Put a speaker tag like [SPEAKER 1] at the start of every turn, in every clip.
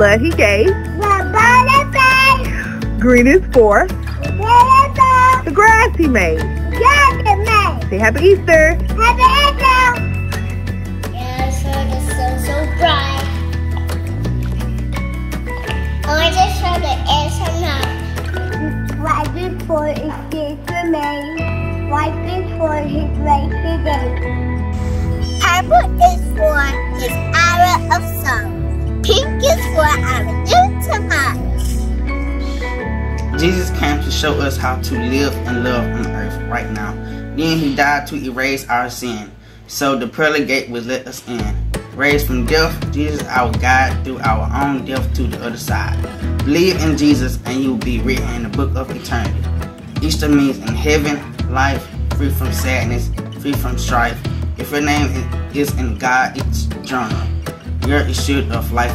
[SPEAKER 1] blood he gave.
[SPEAKER 2] the butterfly.
[SPEAKER 1] Green is for
[SPEAKER 2] is
[SPEAKER 1] the grass he made.
[SPEAKER 2] Jasmine man.
[SPEAKER 1] Say happy Easter.
[SPEAKER 2] Happy Easter. So the sun so bright. Orange for the answer now. White is for his days remain. White is for his race today. Purple is for his hour of song. For our intimate.
[SPEAKER 3] Jesus came to show us how to live and love on earth right now. Then he died to erase our sin. So the pearly gate will let us in. Raised from death, Jesus our guide through our own death to the other side. Believe in Jesus and you will be written in the book of eternity. Easter means in heaven, life, free from sadness, free from strife. If your name is in God's journal, you're assured of life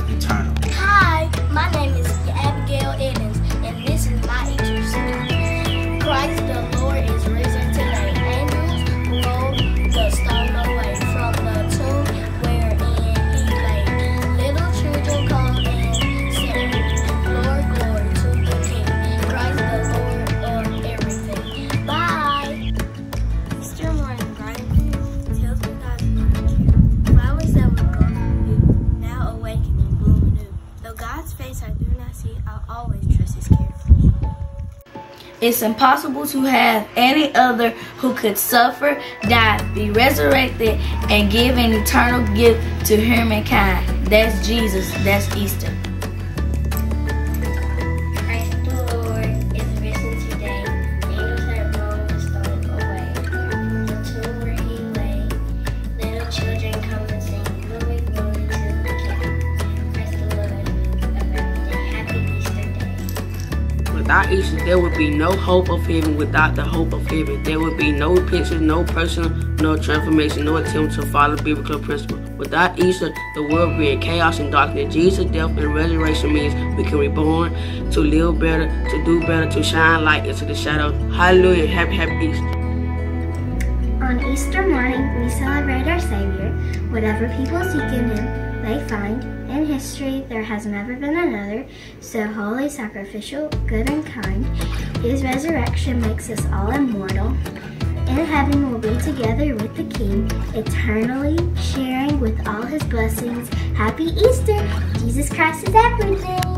[SPEAKER 4] It's impossible to have any other who could suffer, die, be resurrected, and give an eternal gift to humankind. That's Jesus. That's Easter.
[SPEAKER 5] There would be no hope of heaven. Without the hope of heaven, there would be no picture, no personal, no transformation, no attempt to follow biblical principle. Without Easter, the world would be in chaos and darkness. Jesus' death and resurrection means we can reborn to live better, to do better, to shine light into the shadow. Hallelujah. Happy, happy Easter.
[SPEAKER 6] On Easter morning, we celebrate our Savior. Whatever people seek in Him, they find. In history, there has never been another so holy, sacrificial, good, and kind. His resurrection makes us all immortal. In heaven, we'll be together with the King, eternally sharing with all His blessings. Happy Easter! Jesus Christ is everything!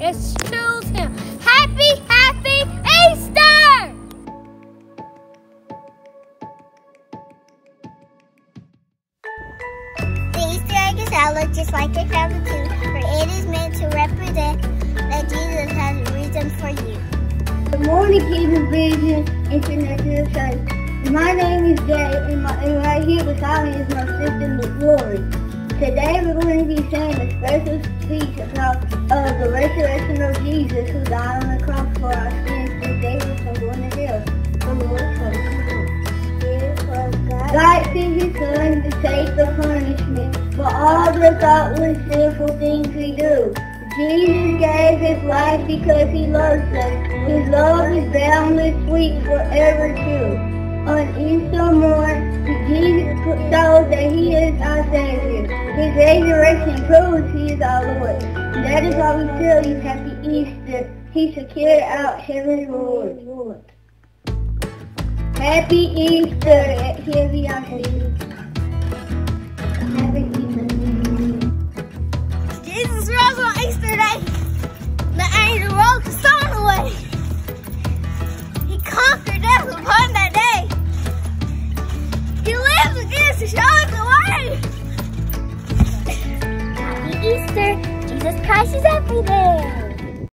[SPEAKER 2] To do Him. Happy, happy Easter! The Easter egg is outlook just like a crown of two, for it is meant to represent that Jesus has a reason for you. Good morning, Kingdom Vision International Church. My name is Jay, and, my, and right here beside me is my sister, Lori. Today we're going to be saying a special speech about uh, the resurrection of Jesus who died on the cross for our sins and saved us from going to hell. The Lord praise the Lord. God sent his son to take the punishment for all the thoughtless, sinful things we do. Jesus gave his life because he loves us. His love is boundless, sweet, forever true. On Easter morn, Jesus shows that he is our Savior. His resurrection proves he is our Lord. That is all we tell you Happy Easter. He secured out heaven's reward. Happy Easter. Here we are. Happy Easter. Jesus rose on Easter Day. The angel rolled the stone away. He conquered death upon that day. He lives again to show us the way. Happy Easter. Jesus Christ is everything.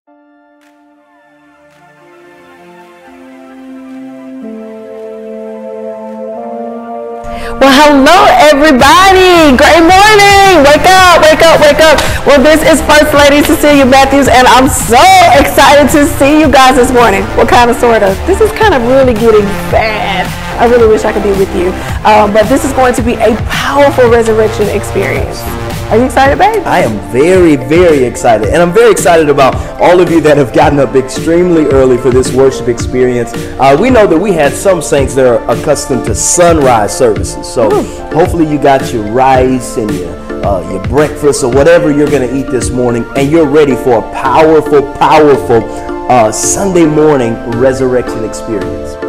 [SPEAKER 7] Well, hello, everybody. Great morning. Wake up, wake up, wake up. Well, this is First Lady Cecilia Matthews, and I'm so excited to see you guys this morning. What kind of, sort of? This is kind of really getting bad. I really wish I could be with you. Um, but this is going to be a powerful resurrection experience. Are you excited, babe?
[SPEAKER 8] I am very, very excited. And I'm very excited about all of you that have gotten up extremely early for this worship experience. Uh, we know that we had some saints that are accustomed to sunrise services. So Ooh. hopefully you got your rice and your, uh, your breakfast or whatever you're going to eat this morning and you're ready for a powerful, powerful uh, Sunday morning resurrection experience.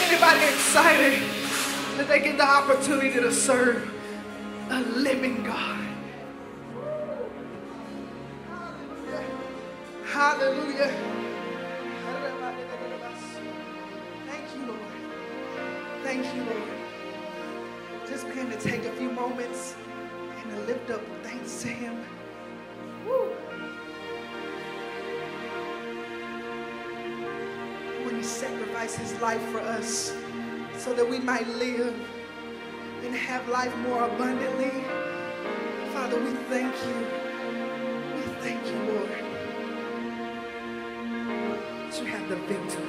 [SPEAKER 9] Anybody excited that they get the opportunity to serve a living God? Hallelujah. Thank you, Lord. Thank you, Lord. Just begin to take a few moments and to lift up thanks to Him. Woo. He sacrificed His life for us so that we might live and have life more abundantly. Father, we thank you. We thank you, Lord. You have the victory.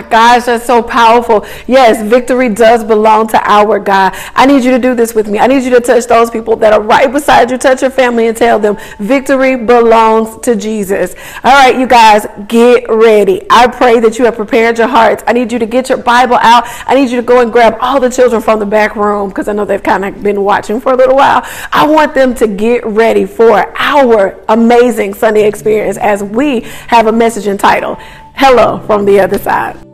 [SPEAKER 7] My gosh, that's so powerful. Yes, victory does belong to our God. I need you to do this with me. I need you to touch those people that are right beside you, touch your family, and tell them victory belongs to Jesus. All right, you guys, get ready. I pray that you have prepared your hearts. I need you to get your Bible out. I need you to go and grab all the children from the back room because I know they've kind of been watching for a little while. I want them to get ready for our amazing Sunday experience as we have a message entitled hello from the other side.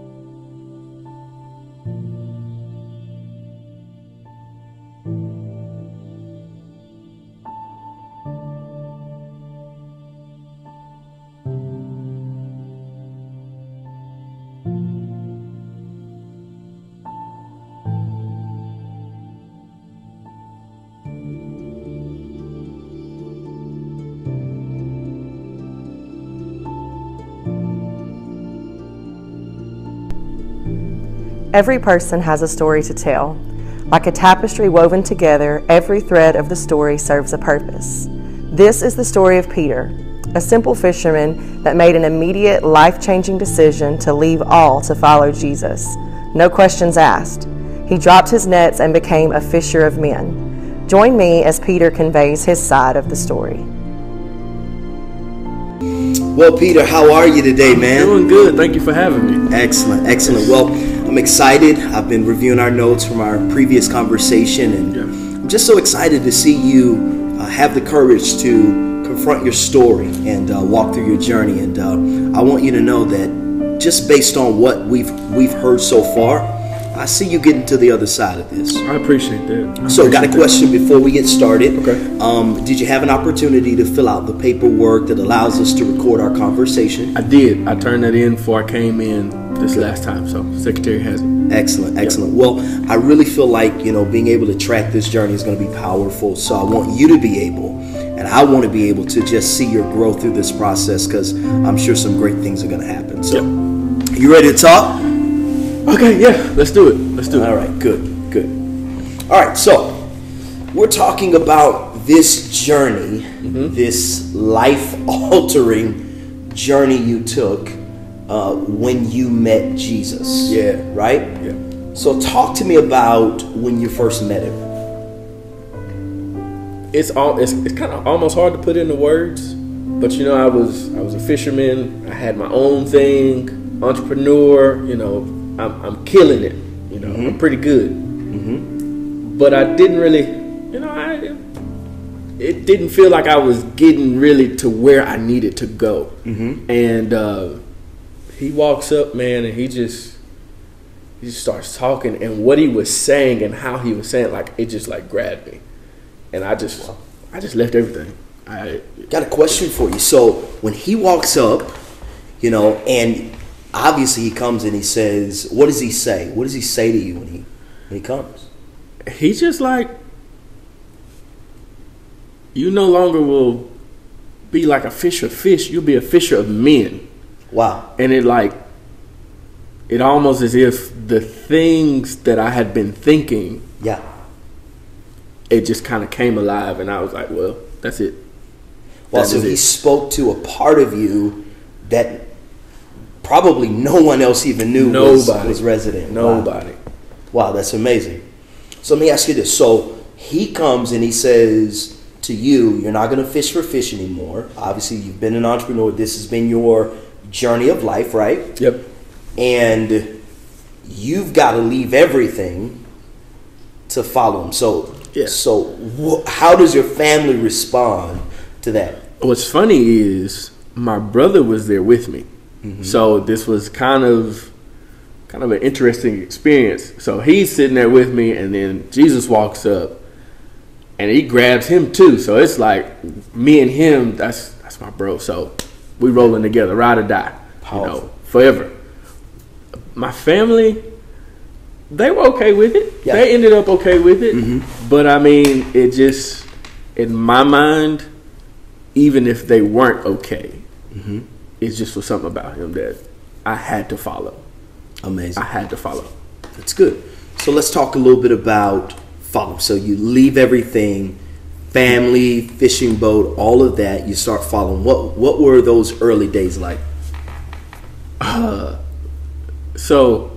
[SPEAKER 10] Every person has a story to tell. Like a tapestry woven together, every thread of the story serves a purpose. This is the story of Peter, a simple fisherman that made an immediate, life changing decision to leave all to follow Jesus. No questions asked. He dropped his nets and became a fisher of men. Join me as Peter conveys his side of the story.
[SPEAKER 8] Well, Peter, how are you today, man?
[SPEAKER 11] Doing good. Thank you for having me.
[SPEAKER 8] Excellent, excellent. Well, I'm excited. I've been reviewing our notes from our previous conversation, and yeah. I'm just so excited to see you uh, have the courage to confront your story and uh, walk through your journey. And uh, I want you to know that just based on what we've we've heard so far, I see you getting to the other side of this.
[SPEAKER 11] I appreciate that. I
[SPEAKER 8] so, got a question that. before we get started.
[SPEAKER 11] Okay.
[SPEAKER 8] Um, did you have an opportunity to fill out the paperwork that allows us to record our conversation?
[SPEAKER 11] I did. I turned that in before I came in this last time. So, Secretary has it.
[SPEAKER 8] Excellent, excellent. Yep. Well, I really feel like you know being able to track this journey is going to be powerful. So, I want you to be able, and I want to be able to just see your growth through this process because I'm sure some great things are going to happen. So, yep. you ready to talk?
[SPEAKER 11] Okay, yeah, let's do it. Let's do it.
[SPEAKER 8] All right, good, good. All right, so we're talking about this journey, mm-hmm. this life altering journey you took uh, when you met Jesus.
[SPEAKER 11] Yeah.
[SPEAKER 8] Right?
[SPEAKER 11] Yeah.
[SPEAKER 8] So talk to me about when you first met him.
[SPEAKER 11] It's all it's, it's kind of almost hard to put into words, but you know I was I was a fisherman. I had my own thing, entrepreneur. You know, I'm, I'm killing it. You know, mm-hmm. I'm pretty good.
[SPEAKER 8] Mm-hmm.
[SPEAKER 11] But I didn't really, you know, I it didn't feel like I was getting really to where I needed to go.
[SPEAKER 8] Mm-hmm.
[SPEAKER 11] And uh, he walks up, man, and he just he just starts talking, and what he was saying and how he was saying, like it just like grabbed me, and I just I just left everything. I
[SPEAKER 8] got a question for you. So when he walks up, you know, and obviously he comes and he says, what does he say? What does he say to you when he when he comes?
[SPEAKER 11] He's just like you no longer will be like a fisher of fish, you'll be a fisher of men.
[SPEAKER 8] Wow.
[SPEAKER 11] And it like it almost as if the things that I had been thinking
[SPEAKER 8] Yeah.
[SPEAKER 11] It just kind of came alive and I was like, well, that's it.
[SPEAKER 8] Well, that so he it. spoke to a part of you that probably no one else even knew was, was, resident.
[SPEAKER 11] Nobody.
[SPEAKER 8] Wow. wow, that's amazing. So let me ask you this. So he comes and he says to you, you're not going to fish for fish anymore. Obviously, you've been an entrepreneur. This has been your journey of life, right?
[SPEAKER 11] Yep.
[SPEAKER 8] And you've got to leave everything to follow him. So,
[SPEAKER 11] yeah.
[SPEAKER 8] so wh- how does your family respond to that?
[SPEAKER 11] What's funny is my brother was there with me. Mm-hmm. So this was kind of kind of an interesting experience. So he's sitting there with me, and then Jesus walks up, and he grabs him too. So it's like me and him. That's that's my bro. So we rolling together, ride or die. Powerful. You know, forever. My family, they were okay with it. Yeah. They ended up okay with it.
[SPEAKER 8] Mm-hmm.
[SPEAKER 11] But I mean, it just in my mind, even if they weren't okay.
[SPEAKER 8] Mm-hmm
[SPEAKER 11] it just was something about him that I had to follow.
[SPEAKER 8] Amazing.
[SPEAKER 11] I had to follow.
[SPEAKER 8] That's good. So let's talk a little bit about follow. So you leave everything, family, fishing boat, all of that. You start following. What what were those early days like?
[SPEAKER 11] Uh, so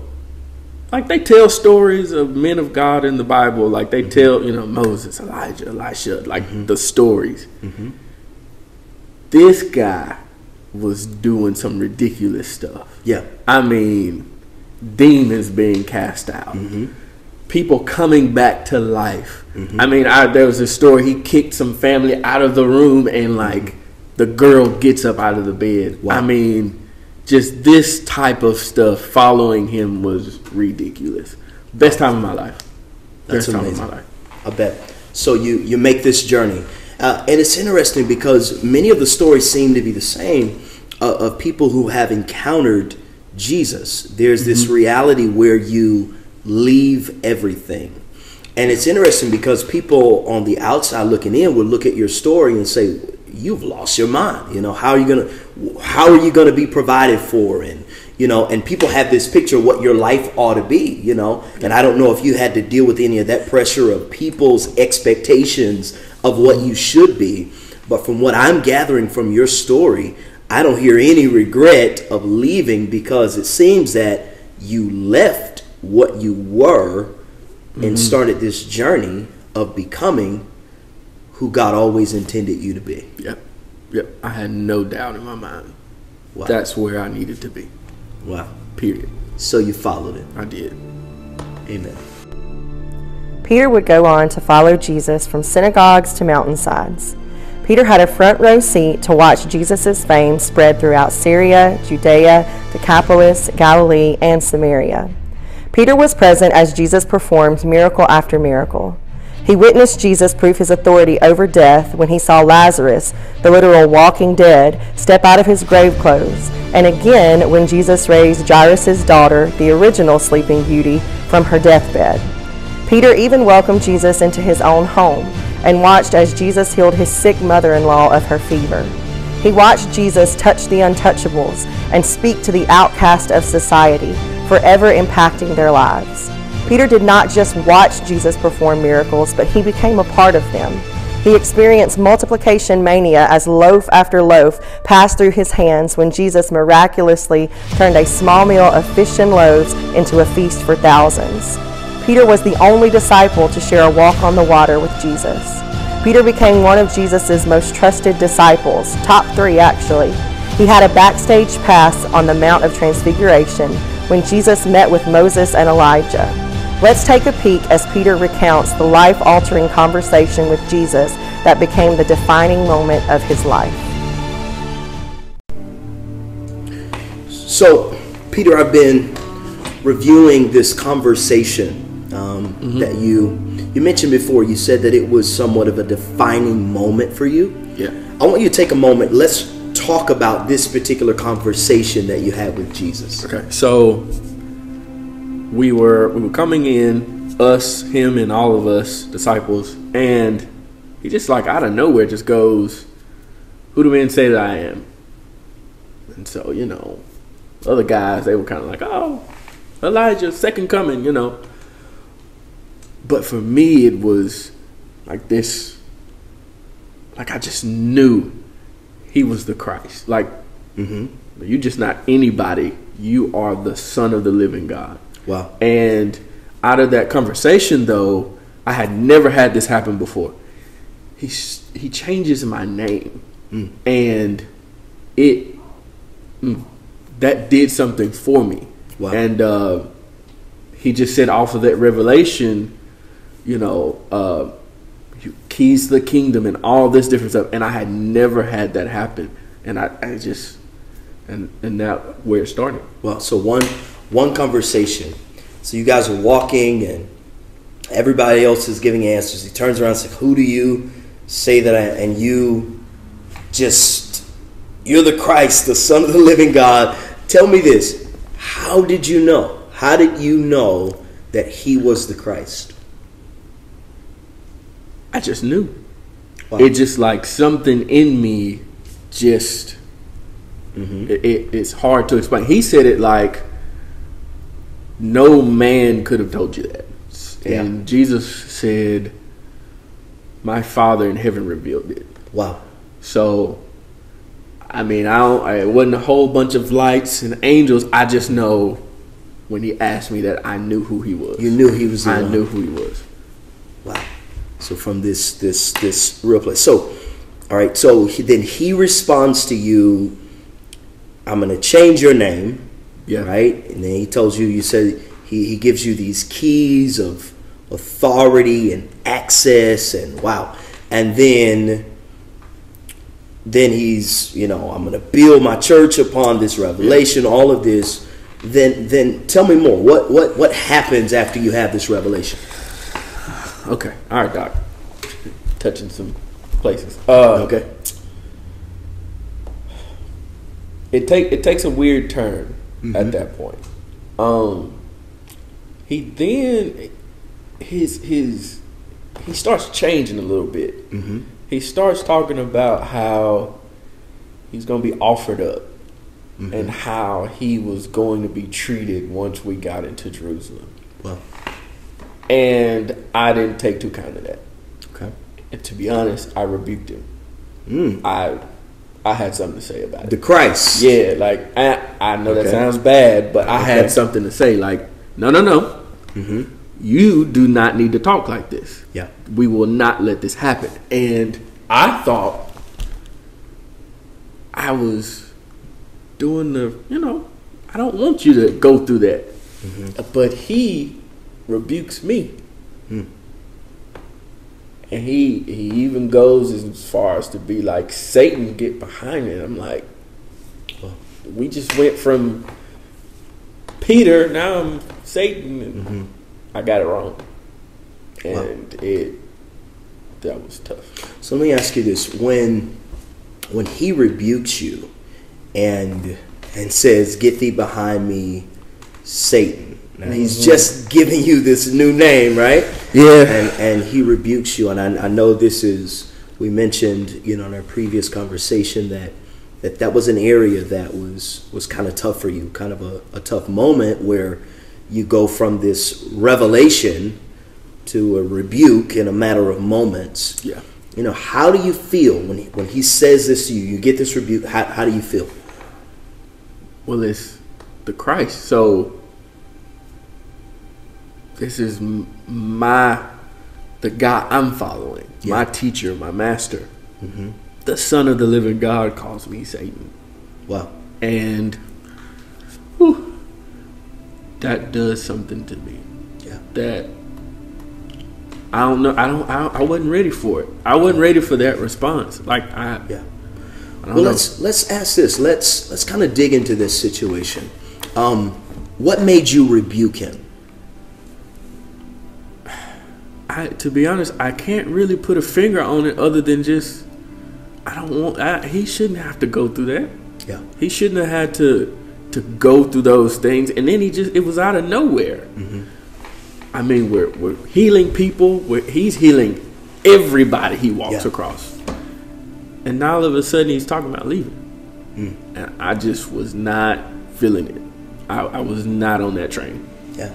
[SPEAKER 11] like they tell stories of men of God in the Bible, like they tell, you know, Moses, Elijah, Elisha, like
[SPEAKER 8] Mm-hmm.
[SPEAKER 11] the stories. This guy was doing some ridiculous stuff.
[SPEAKER 8] Yeah.
[SPEAKER 11] I mean, demons being cast out, mm-hmm. people coming back to life. Mm-hmm. I mean, I, there was a story he kicked some family out of the room, and mm-hmm. like the girl gets up out of the bed. I mean, just this type of stuff following him was ridiculous. Best time of my life.
[SPEAKER 8] That's
[SPEAKER 11] Best time
[SPEAKER 8] amazing.
[SPEAKER 11] of my life.
[SPEAKER 8] I bet. So you you make this journey, uh, and it's interesting because many of the stories seem to be the same uh, of people who have encountered Jesus. There's this reality where you leave everything, and it's interesting because people on the outside looking in would look at your story and say, "You've lost your mind." You know, how are you gonna how are you gonna be provided for and you know and people have this picture of what your life ought to be you know and i don't know if you had to deal with any of that pressure of people's expectations of what you should be but from what i'm gathering from your story i don't hear any regret of leaving because it seems that you left what you were and
[SPEAKER 11] Mhm.
[SPEAKER 8] started this journey of becoming who god always intended you to be
[SPEAKER 11] Yep. Yep. I had no doubt in my mind.
[SPEAKER 8] Wow.
[SPEAKER 11] That's where I needed to be.
[SPEAKER 8] Wow
[SPEAKER 11] Period.
[SPEAKER 8] so you followed it
[SPEAKER 11] I did.
[SPEAKER 8] amen
[SPEAKER 10] Peter would go on to follow Jesus from synagogues to mountainsides. Peter had a front row seat to watch Jesus' fame spread throughout Syria, Judea, Decapolis, Galilee, and Samaria. Peter was present as Jesus performed miracle after miracle. He witnessed Jesus prove his authority over death when he saw Lazarus, the literal walking dead, step out of his grave clothes, and again when Jesus raised Jairus' daughter, the original Sleeping Beauty, from her deathbed. Peter even welcomed Jesus into his own home and watched as Jesus healed his sick mother in law of her fever. He watched Jesus touch the untouchables and speak to the outcast of society, forever impacting their lives. Peter did not just watch Jesus perform miracles, but he became a part of them. He experienced multiplication mania as loaf after loaf passed through his hands when Jesus miraculously turned a small meal of fish and loaves into a feast for thousands. Peter was the only disciple to share a walk on the water with Jesus. Peter became one of Jesus' most trusted disciples, top three actually. He had a backstage pass on the Mount of Transfiguration when Jesus met with Moses and Elijah. Let's take a peek as Peter recounts the life altering conversation with Jesus that became the defining moment of his life.
[SPEAKER 8] So, Peter, I've been reviewing this conversation um, that you you mentioned before. You said that it was somewhat of a defining moment for you.
[SPEAKER 11] Yeah.
[SPEAKER 8] I want you to take a moment. Let's talk about this particular conversation that you had with Jesus.
[SPEAKER 11] Okay. So we were we were coming in, us, him, and all of us disciples, and he just like out of nowhere just goes, "Who do men say that I am?" And so you know, other guys they were kind of like, "Oh, Elijah, second coming," you know. But for me, it was like this. Like I just knew he was the Christ. Like mm-hmm. you're just not anybody. You are the Son of the Living God.
[SPEAKER 8] Wow.
[SPEAKER 11] And out of that conversation, though, I had never had this happen before. He he changes my name, and it mm, that did something for me.
[SPEAKER 8] Wow.
[SPEAKER 11] And uh, he just said off of that revelation, you know, uh, keys to the kingdom and all this different stuff. And I had never had that happen, and I, I just and and that where it started.
[SPEAKER 8] Well, so one one conversation. So you guys are walking, and everybody else is giving answers. He turns around and says, "Who do you say that I?" And you just you're the Christ, the Son of the Living God. Tell me this: How did you know? How did you know that he was the Christ?
[SPEAKER 11] I just knew. It just like something in me just mm-hmm. it, it, it's hard to explain. He said it like no man could have told you that.
[SPEAKER 8] Yeah.
[SPEAKER 11] And Jesus said my father in heaven revealed it.
[SPEAKER 8] Wow.
[SPEAKER 11] So I mean, I don't I, it wasn't a whole bunch of lights and angels. I just know when he asked me that, I knew who he was.
[SPEAKER 8] You knew he was. The
[SPEAKER 11] I
[SPEAKER 8] one.
[SPEAKER 11] knew who he was.
[SPEAKER 8] Wow. So from this this this real place. So, all right. So he, then he responds to you. I'm gonna change your name.
[SPEAKER 11] Yeah.
[SPEAKER 8] Right. And then he tells you. You said he he gives you these keys of authority and access and wow. And then then he's you know I'm gonna build my church upon this revelation. All of this. Then then tell me more. What what what happens after you have this revelation?
[SPEAKER 11] Okay. All right, Doc. Touching some places. Uh,
[SPEAKER 8] Okay.
[SPEAKER 11] It take it takes a weird turn
[SPEAKER 8] Mm-hmm.
[SPEAKER 11] at that point. Um, he then his his he starts changing a little bit.
[SPEAKER 8] Mm-hmm.
[SPEAKER 11] He starts talking about how he's going to be offered up
[SPEAKER 8] Mm-hmm.
[SPEAKER 11] and how he was going to be treated once we got into Jerusalem.
[SPEAKER 8] Well.
[SPEAKER 11] And I didn't take too kind of that.
[SPEAKER 8] Okay.
[SPEAKER 11] And to be honest, I rebuked him.
[SPEAKER 8] Mm.
[SPEAKER 11] I I had something to say about it.
[SPEAKER 8] The Christ.
[SPEAKER 11] Yeah, like I I know that sounds bad, but I
[SPEAKER 8] Okay.
[SPEAKER 11] had something to say. Like, no, no, no.
[SPEAKER 8] Mm-hmm.
[SPEAKER 11] You do not need to talk like this.
[SPEAKER 8] Yeah.
[SPEAKER 11] We will not let this happen. And I thought I was doing the, you know, I don't want you to go through that. But he rebukes me.
[SPEAKER 8] Hmm.
[SPEAKER 11] And he he even goes as far as to be like Satan get behind it. I'm like, we just went from Peter, now I'm Satan, and mm-hmm. I got it wrong, and it that was tough.
[SPEAKER 8] So let me ask you this: when when he rebukes you and and says, "Get thee behind me, Satan." Now he's
[SPEAKER 11] mm-hmm.
[SPEAKER 8] just giving you this new name, right?
[SPEAKER 11] Yeah.
[SPEAKER 8] And and he rebukes you, and I, I know this is we mentioned, you know, in our previous conversation that that that was an area that was was kind of tough for you, kind of a, a tough moment where you go from this revelation to a rebuke in a matter of moments.
[SPEAKER 11] Yeah.
[SPEAKER 8] You know, how do you feel when he, when he says this to you? You get this rebuke. How, how do you feel?
[SPEAKER 11] Well, it's the Christ. So this is my the guy I'm following, my teacher, my master.
[SPEAKER 8] Mhm.
[SPEAKER 11] The Son of the Living God calls me Satan.
[SPEAKER 8] Wow.
[SPEAKER 11] And whew, that does something to me.
[SPEAKER 8] Yeah.
[SPEAKER 11] That I don't know. I don't. I, I wasn't ready for it. I wasn't ready for that response. Like I.
[SPEAKER 8] Yeah.
[SPEAKER 11] I
[SPEAKER 8] Well,
[SPEAKER 11] know.
[SPEAKER 8] let's let's ask this. Let's let's kind of dig into this situation. Um, what made you rebuke him?
[SPEAKER 11] I, to be honest, I can't really put a finger on it other than just I don't want. I, he shouldn't have to go through that.
[SPEAKER 8] Yeah.
[SPEAKER 11] He shouldn't have had to to go through those things, and then he just it was out of nowhere. I mean, we're we're healing people. We're, he's healing everybody he walks
[SPEAKER 8] Yeah.
[SPEAKER 11] across, and now all of a sudden he's talking about leaving,
[SPEAKER 8] Mm.
[SPEAKER 11] and I just was not feeling it. I, I was not on that train.
[SPEAKER 8] Yeah.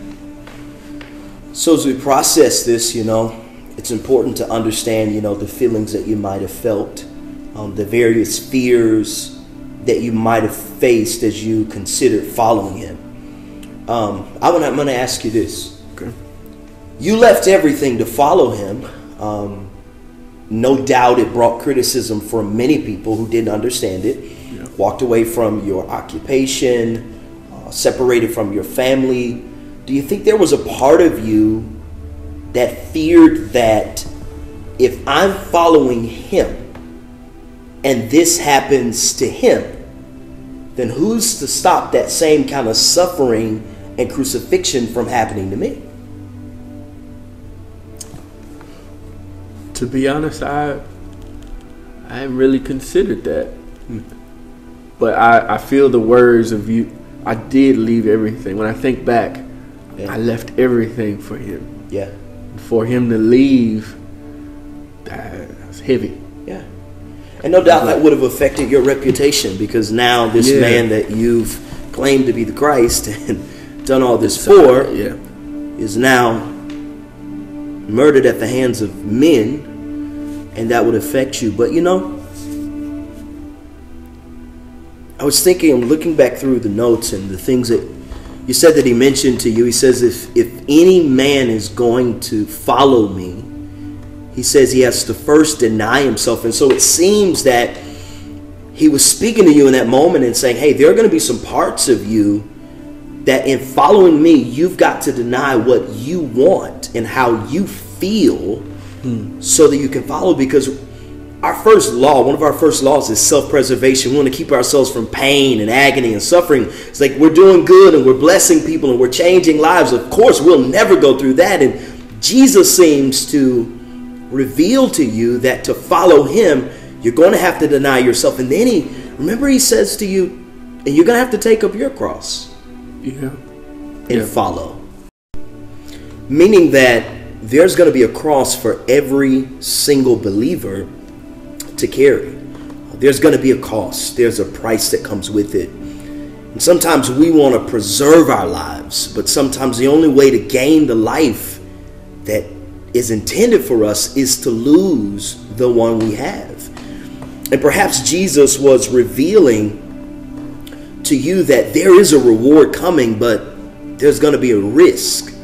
[SPEAKER 8] So as we process this, you know, it's important to understand, you know, the feelings that you might have felt, um, the various fears that you might have faced as you considered following him. Um, I wanna, I'm going to ask you this.
[SPEAKER 11] Okay.
[SPEAKER 8] You left everything to follow him. Um, no doubt it brought criticism from many people who didn't understand it. Walked away from your occupation, uh, separated from your family. Do you think there was a part of you that feared that if I'm following him and this happens to him, then who's to stop that same kind of suffering and crucifixion from happening to me?
[SPEAKER 11] To be honest, I I hadn't really considered that. Hmm. But I, I feel the words of you. I did leave everything. When I think back, I left everything for him.
[SPEAKER 8] Yeah.
[SPEAKER 11] For him to leave, that's heavy.
[SPEAKER 8] Yeah. And no doubt that would have affected your reputation because now this
[SPEAKER 11] Yeah.
[SPEAKER 8] man that you've claimed to be the Christ and done all this for
[SPEAKER 11] yeah.
[SPEAKER 8] is now murdered at the hands of men and that would affect you. But you know, I was thinking, I'm looking back through the notes and the things that you said that he mentioned to you, he says, if, if any man is going to follow me, he says he has to first deny himself. And so it seems that he was speaking to you in that moment and saying, hey, there are going to be some parts of you that in following me, you've got to deny what you want and how you feel hmm. so that you can follow because our first law, one of our first laws is self preservation. We want to keep ourselves from pain and agony and suffering. It's like we're doing good and we're blessing people and we're changing lives. Of course, we'll never go through that. And Jesus seems to reveal to you that to follow him, you're going to have to deny yourself. And then he, remember, he says to you, and you're going to have to take up your cross.
[SPEAKER 11] Yeah.
[SPEAKER 8] And yeah. follow. Meaning that there's going to be a cross for every single believer to carry. There's going to be a cost, there's a price that comes with it. And sometimes we want to preserve our lives, but sometimes the only way to gain the life that is intended for us is to lose the one we have. And perhaps Jesus was revealing to you that there is a reward coming, but there's going to be a risk,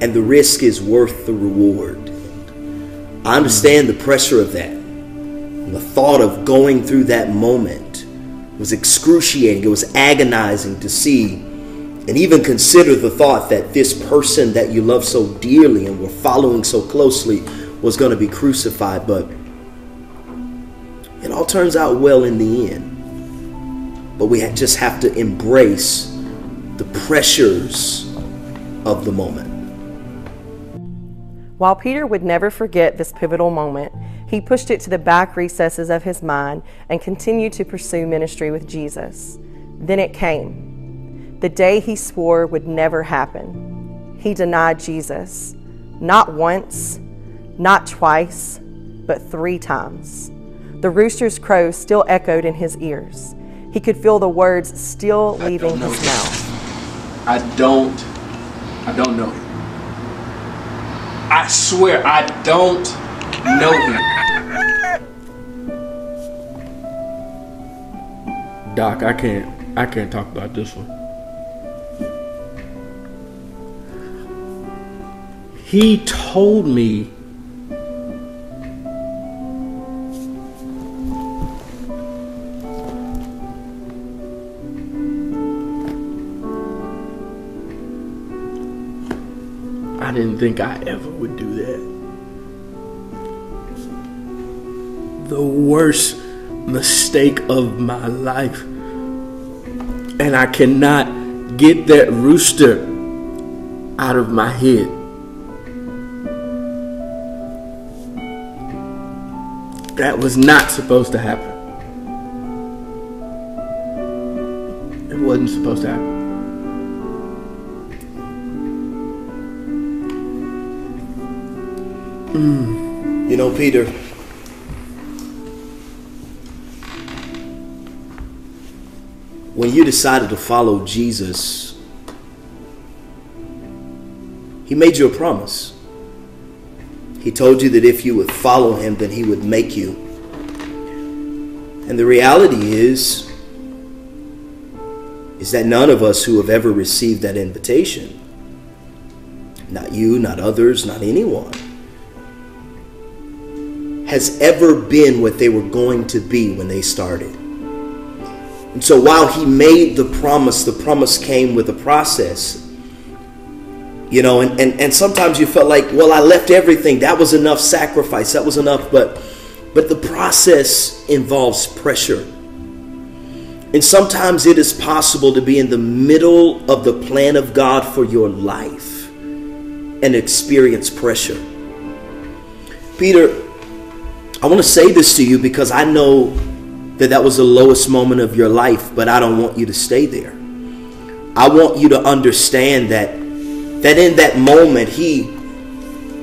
[SPEAKER 8] and the risk is worth the reward. I understand the pressure of that. And the thought of going through that moment was excruciating. It was agonizing to see and even consider the thought that this person that you love so dearly and were following so closely was going to be crucified. But it all turns out well in the end. But we just have to embrace the pressures of the moment.
[SPEAKER 10] While Peter would never forget this pivotal moment, he pushed it to the back recesses of his mind and continued to pursue ministry with Jesus. Then it came. The day he swore would never happen. He denied Jesus, not once, not twice, but three times. The rooster's crow still echoed in his ears. He could feel the words still leaving his mouth.
[SPEAKER 11] I don't, I don't know him. I swear I don't him. Doc, I can't I can't talk about this one. He told me I didn't think I ever would do that. The worst mistake of my life. And I cannot get that rooster out of my head. That was not supposed to happen. It wasn't supposed to happen.
[SPEAKER 8] Mm. You know, Peter. When you decided to follow Jesus, He made you a promise. He told you that if you would follow Him, then He would make you. And the reality is, is that none of us who have ever received that invitation, not you, not others, not anyone, has ever been what they were going to be when they started. And so while he made the promise, the promise came with a process. You know, and, and, and sometimes you felt like, well, I left everything. That was enough sacrifice. That was enough. But but the process involves pressure. And sometimes it is possible to be in the middle of the plan of God for your life and experience pressure. Peter, I want to say this to you because I know that that was the lowest moment of your life, but I don't want you to stay there. I want you to understand that that in that moment he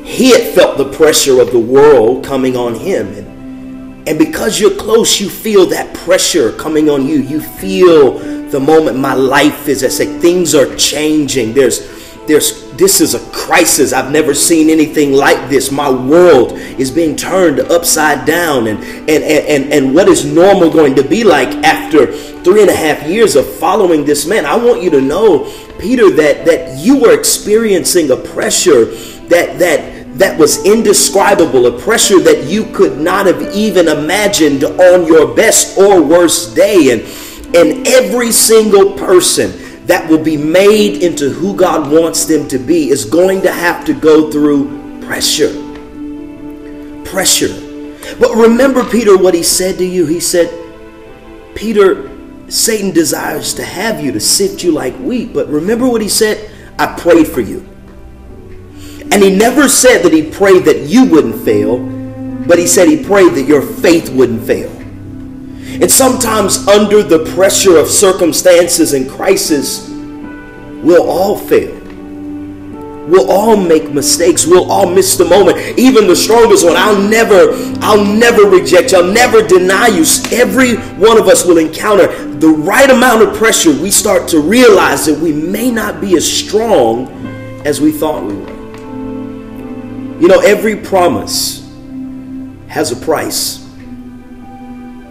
[SPEAKER 8] he had felt the pressure of the world coming on him. And and because you're close you feel that pressure coming on you. You feel the moment my life is I say things are changing. There's there's this is a crisis. I've never seen anything like this. My world is being turned upside down, and and and and, what is normal going to be like after three and a half years of following this man? I want you to know, Peter, that that you were experiencing a pressure that that that was indescribable, a pressure that you could not have even imagined on your best or worst day, and and every single person that will be made into who God wants them to be is going to have to go through pressure. Pressure. But remember, Peter, what he said to you? He said, Peter, Satan desires to have you, to sift you like wheat. But remember what he said? I prayed for you. And he never said that he prayed that you wouldn't fail, but he said he prayed that your faith wouldn't fail. And sometimes, under the pressure of circumstances and crisis, we'll all fail. We'll all make mistakes. We'll all miss the moment. Even the strongest one. I'll never, I'll never reject you. I'll never deny you. Every one of us will encounter the right amount of pressure. We start to realize that we may not be as strong as we thought we were. You know, every promise has a price.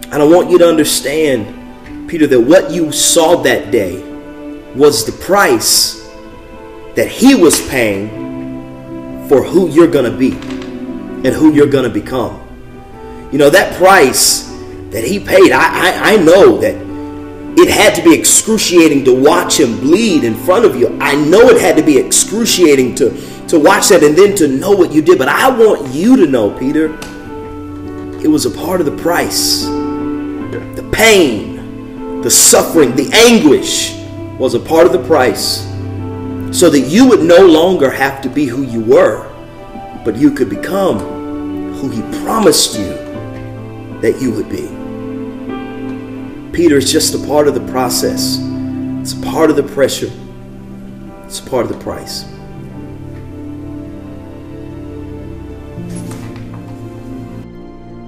[SPEAKER 8] And I want you to understand, Peter, that what you saw that day was the price that he was paying for who you're going to be and who you're going to become. You know, that price that he paid, I, I, I know that it had to be excruciating to watch him bleed in front of you. I know it had to be excruciating to, to watch that and then to know what you did. But I want you to know, Peter, it was a part of the price pain, the suffering, the anguish was a part of the price so that you would no longer have to be who you were, but you could become who He promised you that you would be. Peter is just a part of the process, it's a part of the pressure, it's a part of the price.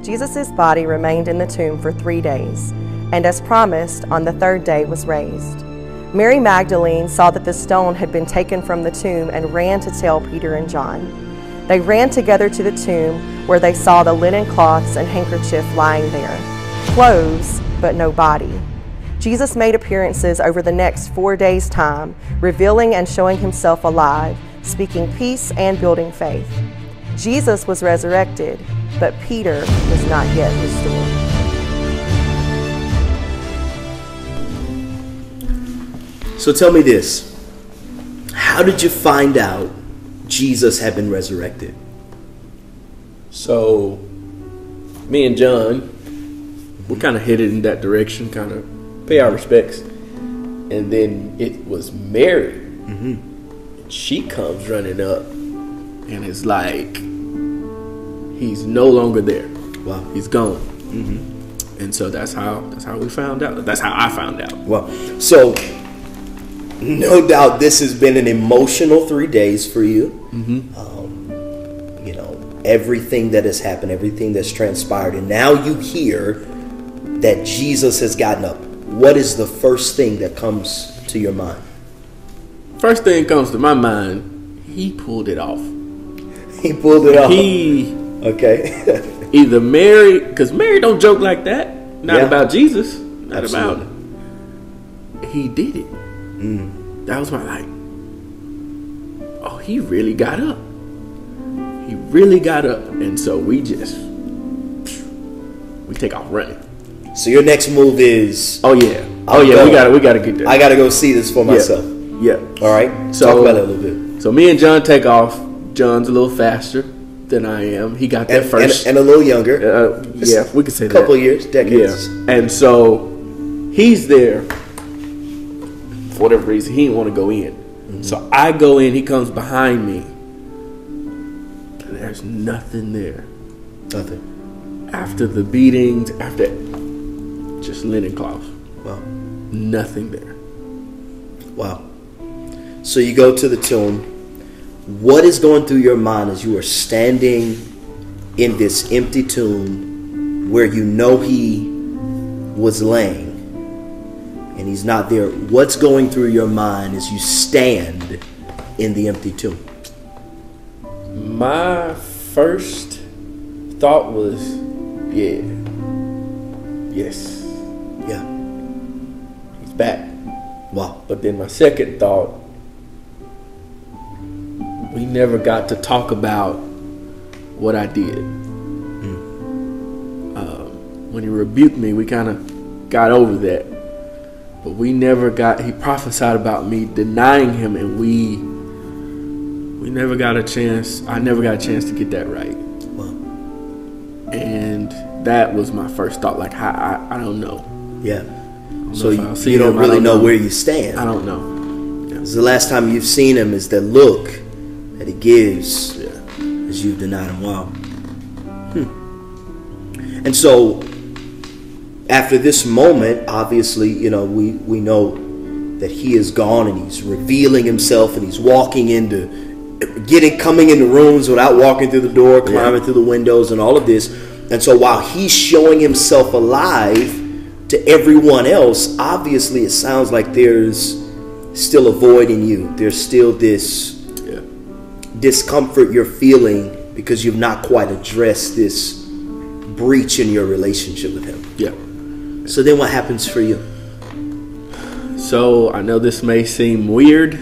[SPEAKER 10] Jesus' body remained in the tomb for three days, and as promised, on the third day was raised. Mary Magdalene saw that the stone had been taken from the tomb and ran to tell Peter and John. They ran together to the tomb where they saw the linen cloths and handkerchief lying there, clothes, but no body. Jesus made appearances over the next four days' time, revealing and showing himself alive, speaking peace and building faith. Jesus was resurrected, but Peter was not yet restored.
[SPEAKER 8] So tell me this How did you find out Jesus had been resurrected?
[SPEAKER 11] So, me and John, we kind of headed in that direction, kind of pay our respects. And then it was Mary. Mm-hmm. She comes running up and it's like, he's no longer there.
[SPEAKER 8] Wow.
[SPEAKER 11] He's gone. Mm-hmm. And so that's how that's how we found out. That's how I found out.
[SPEAKER 8] Well, so no doubt this has been an emotional three days for you. Mm-hmm. Um, you know everything that has happened, everything that's transpired, and now you hear that Jesus has gotten up. What is the first thing that comes to your mind?
[SPEAKER 11] First thing comes to my mind. He pulled it off.
[SPEAKER 8] He pulled it off.
[SPEAKER 11] He
[SPEAKER 8] Okay.
[SPEAKER 11] Either Mary, because Mary don't joke like that. Not yeah. about Jesus. Not
[SPEAKER 8] Absolutely.
[SPEAKER 11] about. He did it. Mm. That was my like. Oh, he really got up. He really got up, and so we just we take off running.
[SPEAKER 8] So your next move is.
[SPEAKER 11] Oh yeah. Oh yeah. We got to we got to get there.
[SPEAKER 8] I got to go see this for myself.
[SPEAKER 11] Yeah.
[SPEAKER 8] All right. So, Talk about it a little bit.
[SPEAKER 11] So me and John take off. John's a little faster than I am. He got there
[SPEAKER 8] and,
[SPEAKER 11] first,
[SPEAKER 8] and, and, a little younger.
[SPEAKER 11] Uh, yeah, we could say
[SPEAKER 8] a couple
[SPEAKER 11] that.
[SPEAKER 8] years, decades.
[SPEAKER 11] Yeah, and so he's there for whatever reason. He didn't want to go in, mm-hmm. so I go in. He comes behind me, and there's nothing there.
[SPEAKER 8] Nothing.
[SPEAKER 11] After the beatings, after just linen cloth.
[SPEAKER 8] Wow.
[SPEAKER 11] Nothing there.
[SPEAKER 8] Wow. So you go to the tomb what is going through your mind as you are standing in this empty tomb where you know he was laying and he's not there? What's going through your mind as you stand in the empty tomb?
[SPEAKER 11] My first thought was, yeah, yes,
[SPEAKER 8] Yeah.
[SPEAKER 11] he's back.
[SPEAKER 8] Wow.
[SPEAKER 11] But then my second thought, never got to talk about what I did. Um, when he rebuked me, we kind of got over that. But we never got, he prophesied about me denying him, and we, we never got a chance, I never got a chance to get that right.
[SPEAKER 8] Wow.
[SPEAKER 11] And that was my first thought. Like, I, I, I don't know.
[SPEAKER 8] Yeah. So you,
[SPEAKER 11] see
[SPEAKER 8] you don't
[SPEAKER 11] him.
[SPEAKER 8] Really
[SPEAKER 11] don't
[SPEAKER 8] know,
[SPEAKER 11] know.
[SPEAKER 8] where you stand.
[SPEAKER 11] I don't know.
[SPEAKER 8] Because the last time you've seen him is that look that he gives as you've denied him. Wow. Hmm. And so, after this moment, obviously, you know, we, we know that he is gone and he's revealing himself and he's walking into, getting, coming into rooms without walking through the door, climbing through the windows and all of this. And so, while he's showing himself alive to everyone else, obviously, it sounds like there's still a void in you. There's still this
[SPEAKER 11] Yeah.
[SPEAKER 8] Discomfort you're feeling because you've not quite addressed this breach in your relationship with him.
[SPEAKER 11] Yeah.
[SPEAKER 8] So then what happens for you?
[SPEAKER 11] So I know this may seem weird.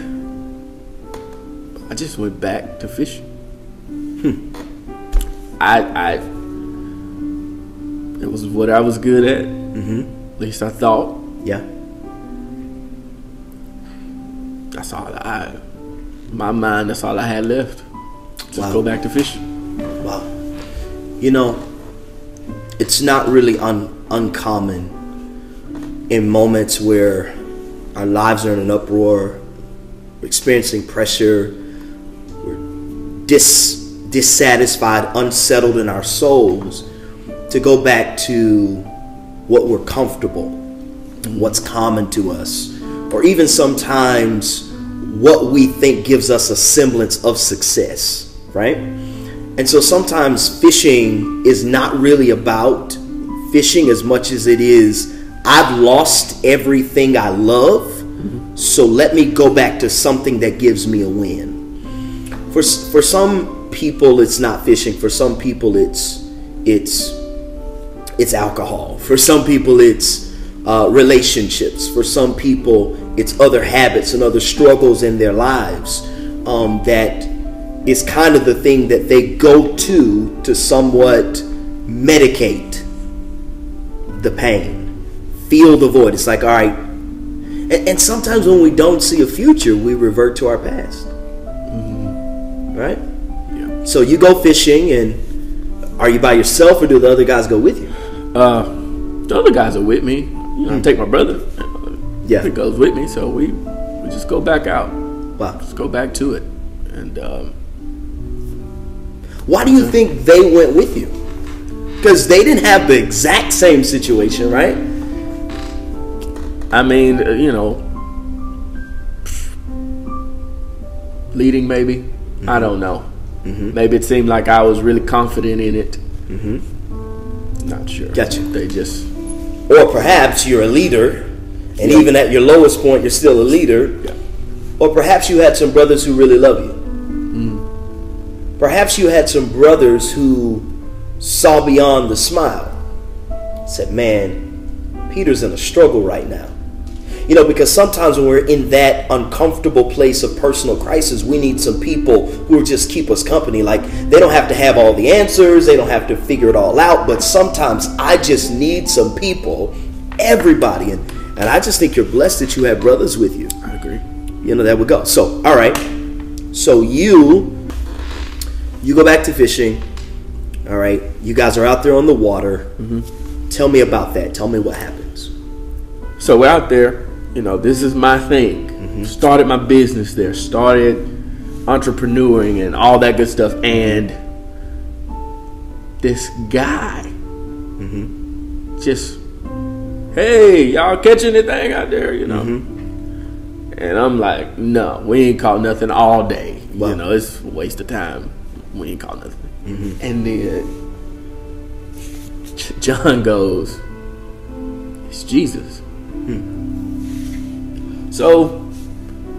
[SPEAKER 11] I just went back to fishing. Hmm. I, I, it was what I was good at. Mm-hmm. At least I thought.
[SPEAKER 8] Yeah.
[SPEAKER 11] That's all I, my mind. That's all I had left. Just
[SPEAKER 8] Wow.
[SPEAKER 11] go back to fishing.
[SPEAKER 8] Wow. You know, it's not really un- uncommon in moments where our lives are in an uproar, we're experiencing pressure, we're dis- dissatisfied, unsettled in our souls, to go back to what we're comfortable, what's common to us, or even sometimes what we think gives us a semblance of success, right? And so sometimes fishing is not really about fishing as much as it is I've lost everything I love, so let me go back to something that gives me a win. For for some people it's not fishing, for some people it's it's it's alcohol. For some people it's uh, relationships. For some people it's other habits and other struggles in their lives um, that is kind of the thing that they go to to somewhat medicate the pain, feel the void. It's like, all right. And, and sometimes when we don't see a future, we revert to our past. Right?
[SPEAKER 11] Yeah.
[SPEAKER 8] So you go fishing, and are you by yourself, or do the other guys go with you?
[SPEAKER 11] Uh, the other guys are with me. You know, I take my brother.
[SPEAKER 8] Yeah.
[SPEAKER 11] He goes with me, so we we just go back out.
[SPEAKER 8] Wow.
[SPEAKER 11] Just go back to it, and um,
[SPEAKER 8] Why do you think they went with you? Because they didn't have the exact same situation, right?
[SPEAKER 11] I mean, uh, you know, leading maybe.
[SPEAKER 8] Mm-hmm.
[SPEAKER 11] I don't know. Maybe it seemed like I was really confident in it. Mm-hmm. Not sure.
[SPEAKER 8] Gotcha.
[SPEAKER 11] They just
[SPEAKER 8] Or perhaps you're a leader, and even at your lowest point, you're still a leader.
[SPEAKER 11] Yeah.
[SPEAKER 8] Or perhaps you had some brothers who really love you. Mm. Perhaps you had some brothers who saw beyond the smile. Said, man, Peter's in a struggle right now. You know, because sometimes when we're in that uncomfortable place of personal crisis, we need some people who will just keep us company. Like, they don't have to have all the answers, they don't have to figure it all out, but sometimes I just need some people, everybody. And, and I just think you're blessed that you have brothers with you.
[SPEAKER 11] I agree.
[SPEAKER 8] you know that would go. So all right. So you you go back to fishing. All right. You guys are out there on the water. Mm-hmm. Tell me about that. Tell me what happens.
[SPEAKER 11] So we're out there. You know, this is my thing. Mm-hmm. Started my business there. Started entrepreneuring and all that good stuff. And this guy mm-hmm. just, hey, y'all catch anything out there? You know. Mm-hmm. And I'm like, no, we ain't caught nothing all day.
[SPEAKER 8] Wow.
[SPEAKER 11] You know, it's a waste of time. We ain't caught nothing. Mm-hmm. And then John goes, it's Jesus. Hmm. So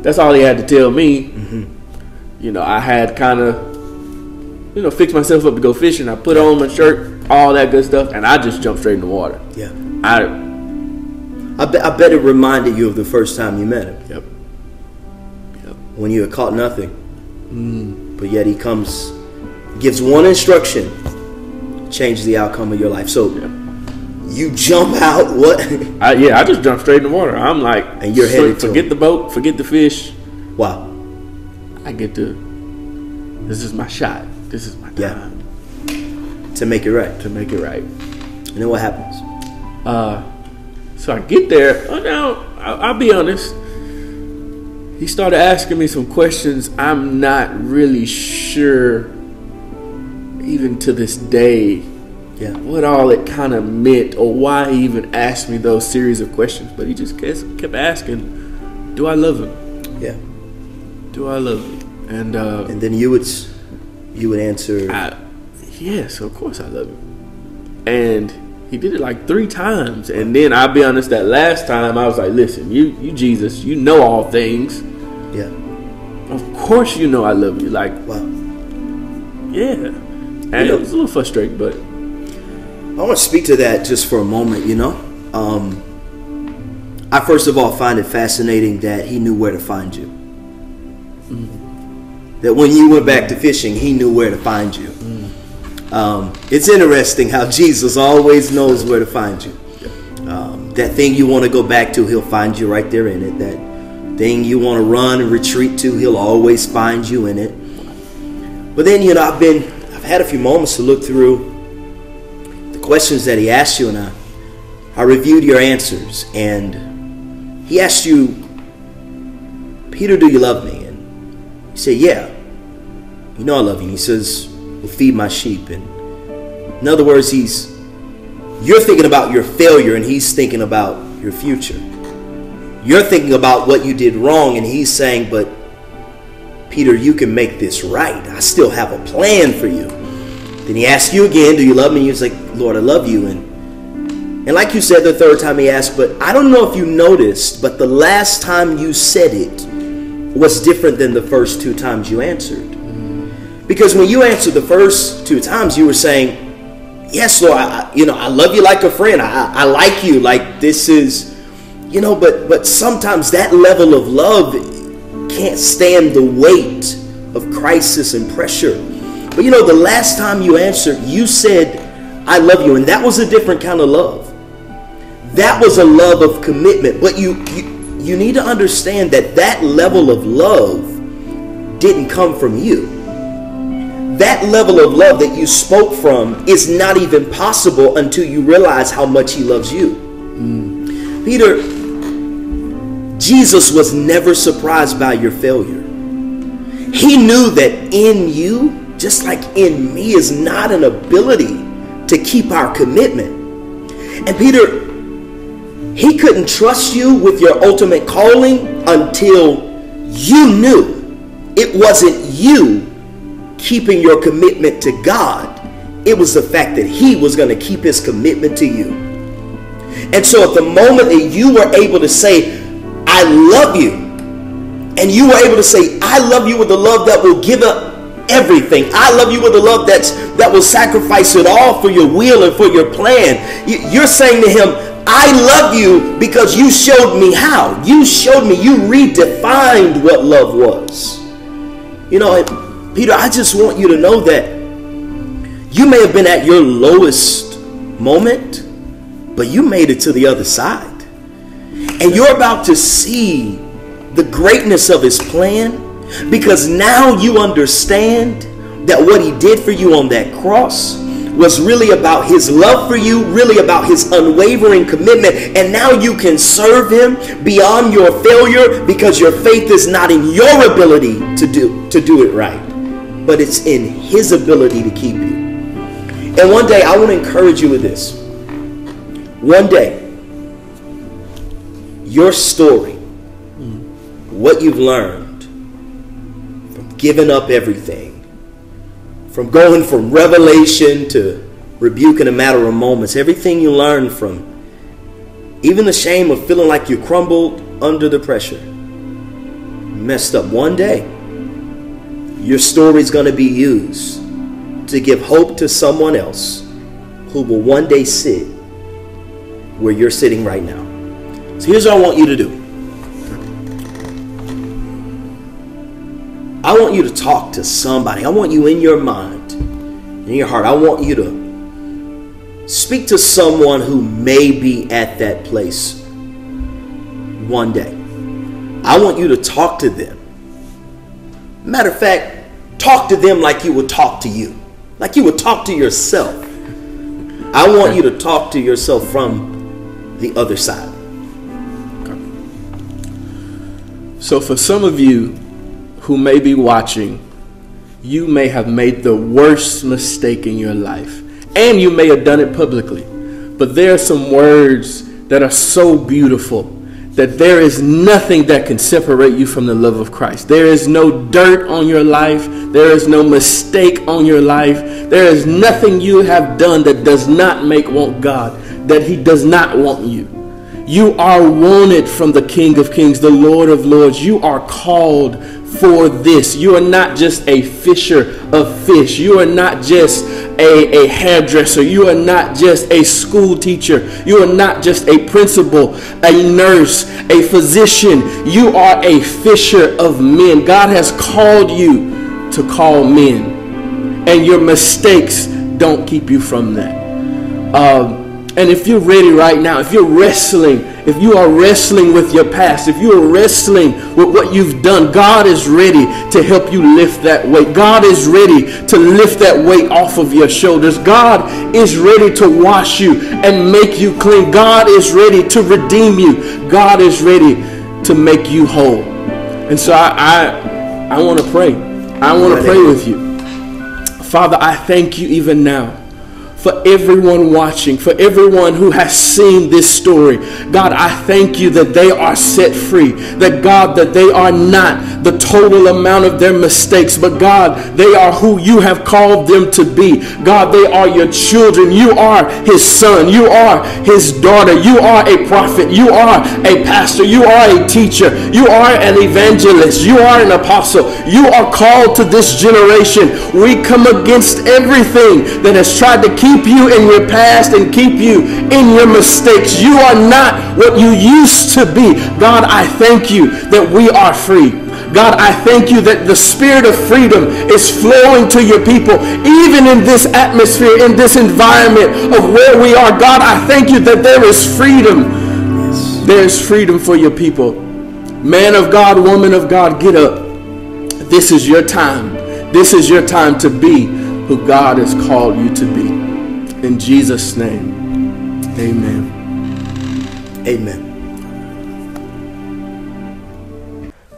[SPEAKER 11] that's all he had to tell me. Mm-hmm. you know, I had kind of, you know, fixed myself up to go fishing. I put on my shirt, all that good stuff, and I just jumped straight in the water.
[SPEAKER 8] Yeah.
[SPEAKER 11] I,
[SPEAKER 8] I, bet, I bet it reminded you of the first time you met him.
[SPEAKER 11] Yep.
[SPEAKER 8] Yep. When you had caught nothing. Mm. But yet he comes, gives one instruction, changes the outcome of your life. So you jump out. What?
[SPEAKER 11] I, yeah, I just jumped straight in the water. I'm like,
[SPEAKER 8] and you're headed
[SPEAKER 11] forget
[SPEAKER 8] to
[SPEAKER 11] the boat, forget the fish.
[SPEAKER 8] Wow.
[SPEAKER 11] I get to. This is my shot. This is my time.
[SPEAKER 8] Yeah. To make it right.
[SPEAKER 11] To make it right.
[SPEAKER 8] And then what happens?
[SPEAKER 11] Uh, so I get there. Oh, now I'll, I'll be honest. He started asking me some questions I'm not really sure, even to this day,
[SPEAKER 8] yeah.
[SPEAKER 11] what all it kind of meant or why he even asked me those series of questions. But he just kept asking, "Do I love him?
[SPEAKER 8] Yeah.
[SPEAKER 11] Do I love him?" And uh,
[SPEAKER 8] and then you would you would answer,
[SPEAKER 11] I, "Yes, of course I love him." And he did it like three times, and then I'll be honest. That last time, I was like, "Listen, you, you Jesus, you know all things.
[SPEAKER 8] Yeah,
[SPEAKER 11] of course you know I love you. Like,
[SPEAKER 8] wow,
[SPEAKER 11] yeah." And you know, it was a little frustrating, but
[SPEAKER 8] I want to speak to that just for a moment. You know, um, I first of all find it fascinating that he knew where to find you. Mm-hmm. That when you went back to fishing, he knew where to find you. Um, it's interesting how Jesus always knows where to find you. Um, that thing you want to go back to, he'll find you right there in it. That thing you want to run and retreat to, he'll always find you in it. But then, you know, I've been, I've had a few moments to look through the questions that he asked you, and I, I reviewed your answers. And he asked you, Peter, do you love me? And you say, Yeah. You know I love you. And he says, will feed my sheep. And in other words, he's you're thinking about your failure and he's thinking about your future. You're thinking about what you did wrong and he's saying, but Peter, you can make this right. I still have a plan for you. Then he asks you again, do you love me? He's like, Lord, I love you. And and like you said the third time he asked, but I don't know if you noticed, but the last time you said it was different than the first two times you answered. Because when you answered the first two times, you were saying, Yes, Lord, I, you know, I love you like a friend. I, I like you. Like this is, you know, but but sometimes that level of love can't stand the weight of crisis and pressure. But you know, the last time you answered, you said, I love you. And that was a different kind of love. That was a love of commitment. But you, you, you need to understand that that level of love didn't come from you that level of love that you spoke from is not even possible until you realize how much he loves you. Mm. Peter, Jesus was never surprised by your failure. He knew that in you, just like in me, is not an ability to keep our commitment. And Peter, he couldn't trust you with your ultimate calling until you knew it wasn't you keeping your commitment to God. It was the fact that He was going to keep His commitment to you. And so at the moment that you were able to say, I love you, and you were able to say, I love you with a love that will give up everything. I love you with a love that's that will sacrifice it all for your will and for your plan. You're saying to him, I love you because you showed me how. You showed me, you redefined what love was. You know, Peter, I just want you to know that you may have been at your lowest moment, but you made it to the other side. And you're about to see the greatness of his plan because now you understand that what he did for you on that cross was really about his love for you, really about his unwavering commitment. And now you can serve him beyond your failure because your faith is not in your ability to do to do it right but it's in His ability to keep you. And one day, I want to encourage you with this. One day, your story, what you've learned from giving up everything, from going from revelation to rebuke in a matter of moments, everything you learned from, even the shame of feeling like you crumbled under the pressure, messed up one day Your story is going to be used to give hope to someone else who will one day sit where you're sitting right now. So here's what I want you to do I want you to talk to somebody. I want you in your mind, in your heart. I want you to speak to someone who may be at that place one day. I want you to talk to them. Matter of fact, talk to them like you would talk to you, like you would talk to yourself. I want you to talk to yourself from the other side.
[SPEAKER 11] So, for some of you who may be watching, you may have made the worst mistake in your life, and you may have done it publicly. But there are some words that are so beautiful that there is nothing that can separate you from the love of Christ. There is no dirt on your life, there is no mistake on your life, there is nothing you have done that does not make want God, that He does not want you. You are wanted from the King of Kings, the Lord of Lords. You are called for this. You are not just a fisher of fish. You are not just a, a hairdresser. You are not just a school teacher. You are not just a principal, a nurse, a physician. You are a fisher of men. God has called you to call men. And your mistakes don't keep you from that. Um, and if you're ready right now, if you're wrestling, if you are wrestling with your past, if you are wrestling with what you've done, God is ready to help you lift that weight. God is ready to lift that weight off of your shoulders. God is ready to wash you and make you clean. God is ready to redeem you. God is ready to make you whole. And so I I, I want to pray. I want to pray with you. Father, I thank you even now for everyone watching, for everyone who has seen this story. God, I thank you that they are set free. That God, that they are not the total amount of their mistakes, but God, they are who you have called them to be. God, they are your children. You are his son. You are his daughter. You are a prophet. You are a pastor. You are a teacher. You are an evangelist. You are an apostle. You are called to this generation. We come against everything that has tried to keep keep you in your past and keep you in your mistakes. You are not what you used to be. God, I thank you that we are free. God, I thank you that the spirit of freedom is flowing to your people, even in this atmosphere, in this environment of where we are. God, I thank you that there is freedom. There is freedom for your people. Man of God, woman of God, get up. This is your time. This is your time to be who God has called you to be. In Jesus' name, amen.
[SPEAKER 8] Amen.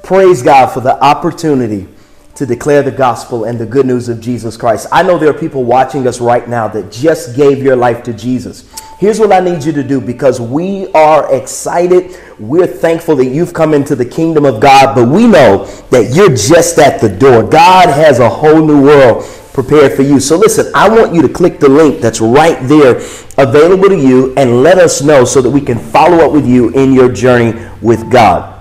[SPEAKER 8] Praise God for the opportunity to declare the gospel and the good news of Jesus Christ. I know there are people watching us right now that just gave your life to Jesus. Here's what I need you to do because we are excited. We're thankful that you've come into the kingdom of God, but we know that you're just at the door. God has a whole new world prepared for you. So listen, I want you to click the link that's right there available to you and let us know so that we can follow up with you in your journey with God.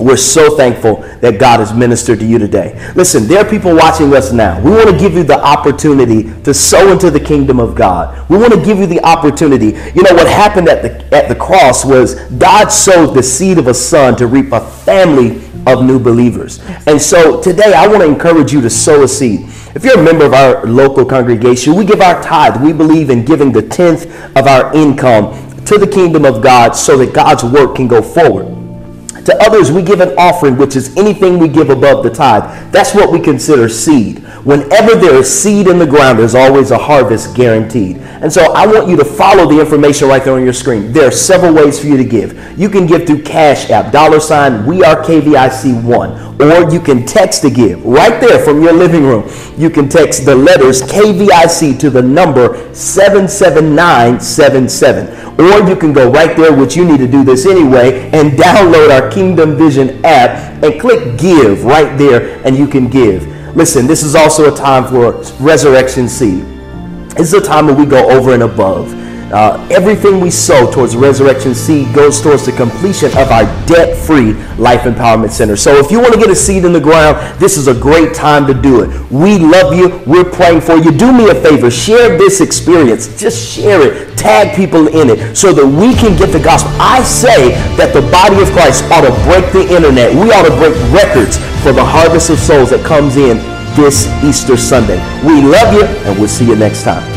[SPEAKER 8] We're so thankful that God has ministered to you today. Listen, there are people watching us now. We want to give you the opportunity to sow into the kingdom of God. We want to give you the opportunity. You know what happened at the at the cross was God sowed the seed of a son to reap a family of new believers. And so today I want to encourage you to sow a seed. If you're a member of our local congregation, we give our tithe. We believe in giving the tenth of our income to the kingdom of God so that God's work can go forward. To others, we give an offering, which is anything we give above the tithe. That's what we consider seed. Whenever there is seed in the ground, there's always a harvest guaranteed. And so I want you to follow the information right there on your screen. There are several ways for you to give. You can give through Cash App, dollar sign, we are KVIC1, or you can text to give right there from your living room. You can text the letters KVIC to the number 77977. Or you can go right there, which you need to do this anyway, and download our Kingdom Vision app and click give right there, and you can give. Listen, this is also a time for resurrection seed. This is a time where we go over and above. Uh, everything we sow towards Resurrection Seed goes towards the completion of our debt-free Life Empowerment Center. So if you want to get a seed in the ground, this is a great time to do it. We love you. We're praying for you. Do me a favor. Share this experience. Just share it. Tag people in it so that we can get the gospel. I say that the body of Christ ought to break the internet. We ought to break records for the harvest of souls that comes in this Easter Sunday. We love you, and we'll see you next time.